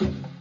you.